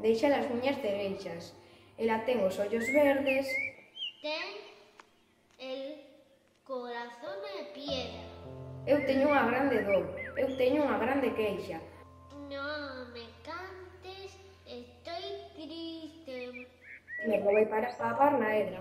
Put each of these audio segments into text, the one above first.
deixa as uñas derechas. Ela ten os ollos verdes. Ten el corazón de piedra. Eu teño unha grande dor, eu teño unha grande queixa. Non me cantes, estoy triste. Me roubei para escapar na hedra.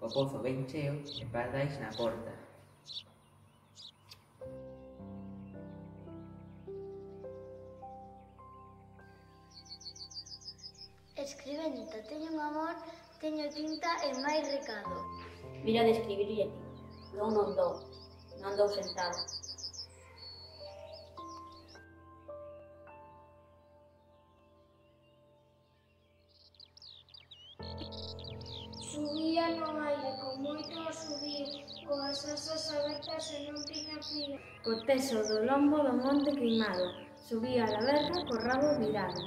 O pozo ben cheo e pardais na porta. Escribenta, teño un amor, teño tinta e máis recado. Mira de escribirlle ti. Non, non dou. Non dou sentado. Subía no aire con moito asubío, coas asas abertas e non tiña fío. Co teso do lombo do monte queimado, subía a la verga co rabo virado.